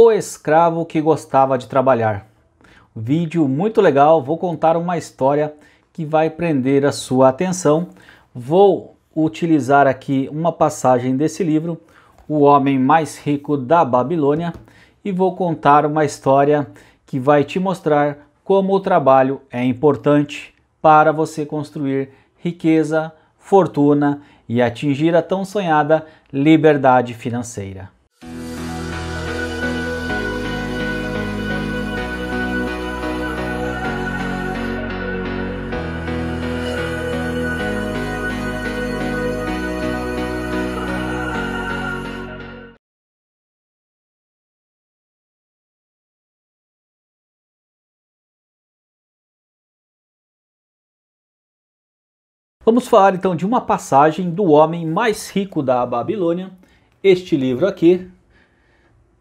O escravo que gostava de trabalhar. Vídeo muito legal, vou contar uma história que vai prender a sua atenção. Vou utilizar aqui uma passagem desse livro, O Homem Mais Rico da Babilônia, e vou contar uma história que vai te mostrar como o trabalho é importante para você construir riqueza, fortuna e atingir a tão sonhada liberdade financeira. Vamos falar então de uma passagem do homem mais rico da Babilônia. Este livro aqui,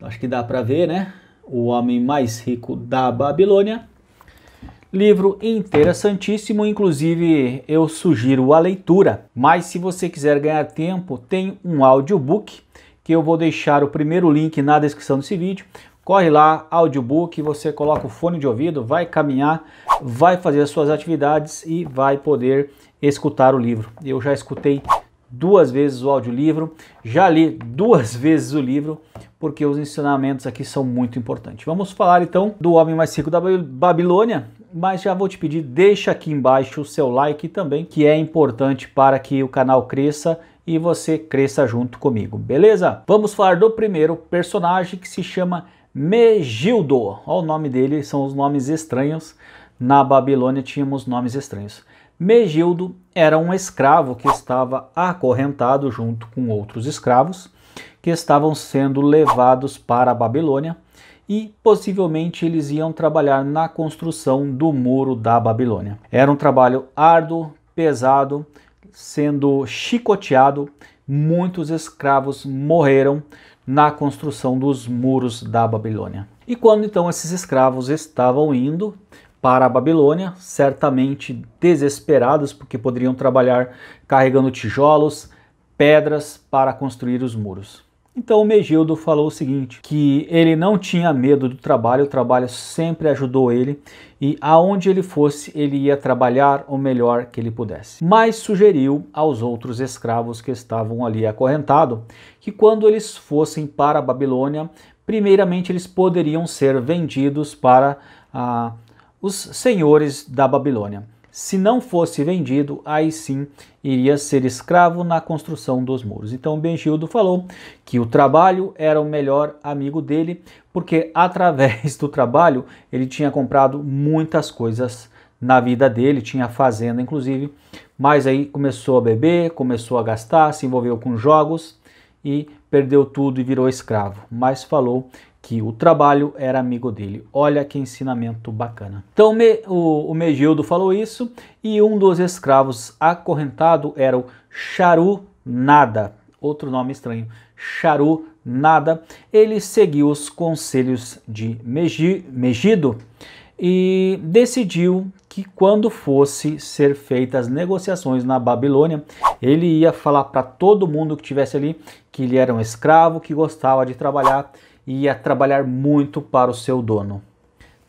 acho que dá para ver, né? O homem mais rico da Babilônia. Livro interessantíssimo, inclusive eu sugiro a leitura. Mas se você quiser ganhar tempo, tem um audiobook que eu vou deixar o primeiro link na descrição desse vídeo. Corre lá, audiobook, você coloca o fone de ouvido, vai caminhar, vai fazer as suas atividades e vai poder escutar o livro. Eu já escutei duas vezes o audiolivro, já li duas vezes o livro, porque os ensinamentos aqui são muito importantes. Vamos falar então do homem mais rico da Babilônia, mas já vou te pedir, deixa aqui embaixo o seu like também, que é importante para que o canal cresça e você cresça junto comigo, beleza? Vamos falar do primeiro personagem que se chama Megildo. Olha o nome dele, são os nomes estranhos. Na Babilônia tínhamos nomes estranhos. Megildo era um escravo que estava acorrentado junto com outros escravos que estavam sendo levados para a Babilônia e possivelmente eles iam trabalhar na construção do muro da Babilônia. Era um trabalho árduo, pesado, sendo chicoteado, muitos escravos morreram na construção dos muros da Babilônia. E quando então esses escravos estavam indo para a Babilônia, certamente desesperados porque poderiam trabalhar carregando tijolos, pedras para construir os muros. Então o Megildo falou o seguinte, que ele não tinha medo do trabalho, o trabalho sempre ajudou ele e aonde ele fosse ele ia trabalhar o melhor que ele pudesse. Mas sugeriu aos outros escravos que estavam ali acorrentados que quando eles fossem para a Babilônia, primeiramente eles poderiam ser vendidos para a os senhores da Babilônia. Se não fosse vendido, aí sim iria ser escravo na construção dos muros. Então Bengildo falou que o trabalho era o melhor amigo dele, porque através do trabalho ele tinha comprado muitas coisas na vida dele, tinha fazenda inclusive, mas aí começou a beber, começou a gastar, se envolveu com jogos e perdeu tudo e virou escravo. Mas falou que o trabalho era amigo dele. Olha que ensinamento bacana. Então me, o, o Megildo falou isso e um dos escravos acorrentado era o Charunada, outro nome estranho, Charunada. Ele seguiu os conselhos de Megi, Megido e decidiu que quando fosse ser feitas negociações na Babilônia, ele ia falar para todo mundo que estivesse ali que ele era um escravo, que gostava de trabalhar ia trabalhar muito para o seu dono.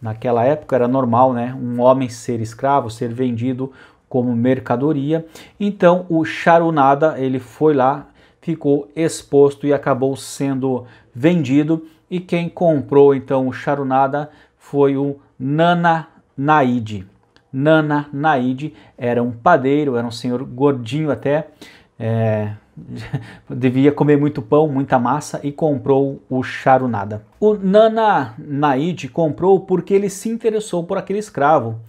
Naquela época era normal, né, um homem ser escravo, ser vendido como mercadoria. Então o Charunada, ele foi lá, ficou exposto e acabou sendo vendido. E quem comprou então o Charunada foi o Nana Naide. Nana Naide era um padeiro, era um senhor gordinho até, é, devia comer muito pão, muita massa e comprou o charunada. O Nana Naid comprou porque ele se interessou por aquele escravo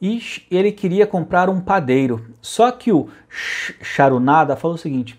e ele queria comprar um padeiro. Só que o charunada falou o seguinte: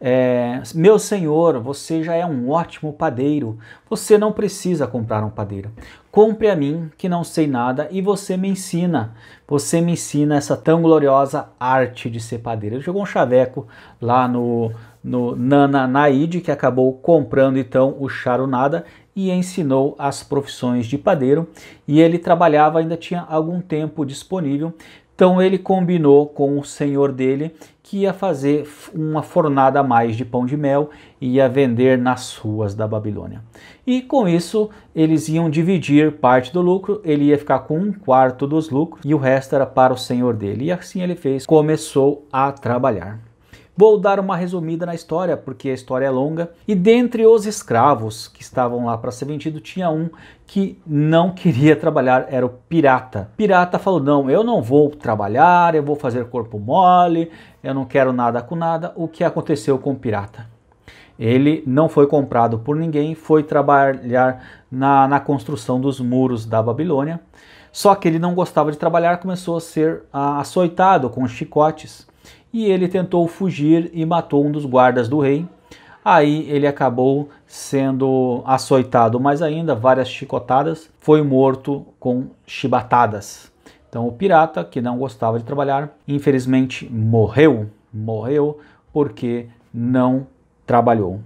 é, meu senhor, você já é um ótimo padeiro, você não precisa comprar um padeiro. Compre a mim, que não sei nada, e você me ensina. Você me ensina essa tão gloriosa arte de ser padeiro. Ele jogou um chaveco lá no, no Nana Naide, que acabou comprando então o Charunada e ensinou as profissões de padeiro. E ele trabalhava, ainda tinha algum tempo disponível, Então ele combinou com o senhor dele que ia fazer uma fornada a mais de pão de mel e ia vender nas ruas da Babilônia. E com isso eles iam dividir parte do lucro, ele ia ficar com um quarto dos lucros e o resto era para o senhor dele. E assim ele fez, começou a trabalhar. Vou dar uma resumida na história, porque a história é longa. E dentre os escravos que estavam lá para ser vendido, tinha um que não queria trabalhar, era o pirata. Pirata falou: Não, eu não vou trabalhar, eu vou fazer corpo mole, eu não quero nada com nada. O que aconteceu com o pirata? Ele não foi comprado por ninguém, foi trabalhar na, na construção dos muros da Babilônia. Só que ele não gostava de trabalhar, começou a ser açoitado com chicotes e ele tentou fugir e matou um dos guardas do rei. Aí ele acabou sendo açoitado mais ainda, várias chicotadas, foi morto com chibatadas. Então o pirata, que não gostava de trabalhar, infelizmente morreu, morreu porque não trabalhou.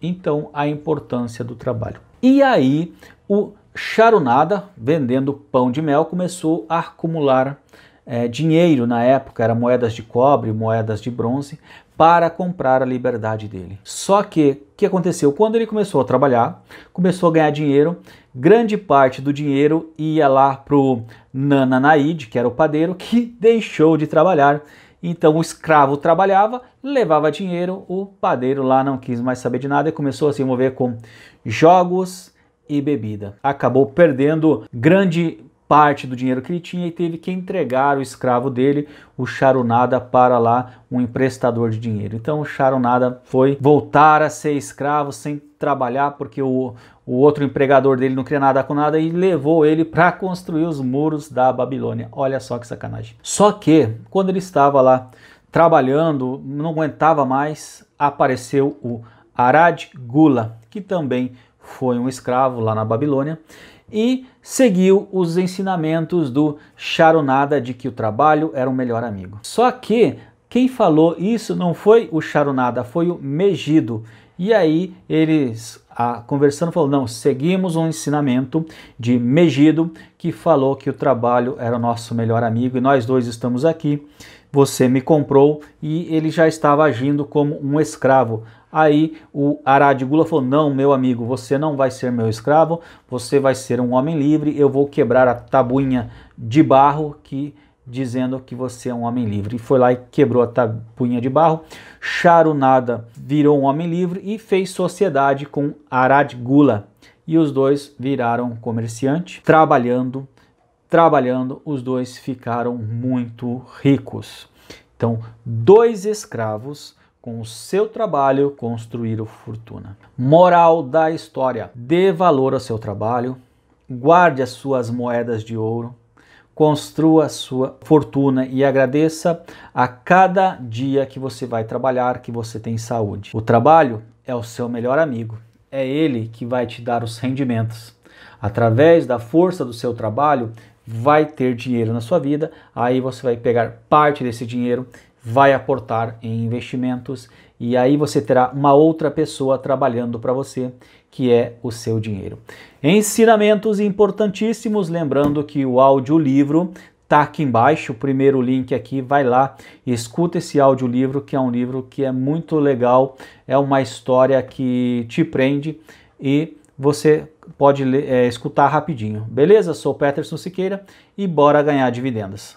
Então a importância do trabalho. E aí o Charunada, vendendo pão de mel, começou a acumular é, dinheiro na época, era moedas de cobre, moedas de bronze, para comprar a liberdade dele. Só que o que aconteceu? Quando ele começou a trabalhar, começou a ganhar dinheiro, grande parte do dinheiro ia lá para o Nananaide, que era o padeiro, que deixou de trabalhar. Então o escravo trabalhava, levava dinheiro, o padeiro lá não quis mais saber de nada e começou a se envolver com jogos e bebida. Acabou perdendo grande parte do dinheiro que ele tinha e teve que entregar o escravo dele, o Charunada, para lá um emprestador de dinheiro. Então o Charunada foi voltar a ser escravo sem trabalhar porque o, o outro empregador dele não queria nada com nada e levou ele para construir os muros da Babilônia. Olha só que sacanagem. Só que quando ele estava lá trabalhando, não aguentava mais, apareceu o Arad Gula, que também foi um escravo lá na Babilônia e seguiu os ensinamentos do Charunada de que o trabalho era o melhor amigo. Só que quem falou isso não foi o Charunada, foi o Megido. E aí eles, a, conversando, falou: não, seguimos um ensinamento de Megido que falou que o trabalho era o nosso melhor amigo e nós dois estamos aqui. Você me comprou e ele já estava agindo como um escravo. Aí o Aradigula falou: Não, meu amigo, você não vai ser meu escravo, você vai ser um homem livre. Eu vou quebrar a tabuinha de barro que dizendo que você é um homem livre. E foi lá e quebrou a tabuinha de barro. Charunada virou um homem livre e fez sociedade com Aradigula. E os dois viraram comerciante, trabalhando, trabalhando, os dois ficaram muito ricos. Então, dois escravos com o seu trabalho construir fortuna. Moral da história: dê valor ao seu trabalho, guarde as suas moedas de ouro, construa sua fortuna e agradeça a cada dia que você vai trabalhar, que você tem saúde. O trabalho é o seu melhor amigo, é ele que vai te dar os rendimentos. Através da força do seu trabalho, vai ter dinheiro na sua vida, aí você vai pegar parte desse dinheiro vai aportar em investimentos e aí você terá uma outra pessoa trabalhando para você, que é o seu dinheiro. Ensinamentos importantíssimos, lembrando que o audiolivro tá aqui embaixo, o primeiro link aqui, vai lá escuta esse audiolivro, que é um livro que é muito legal, é uma história que te prende e você pode é, escutar rapidinho. Beleza? Sou Peterson Siqueira e bora ganhar dividendos.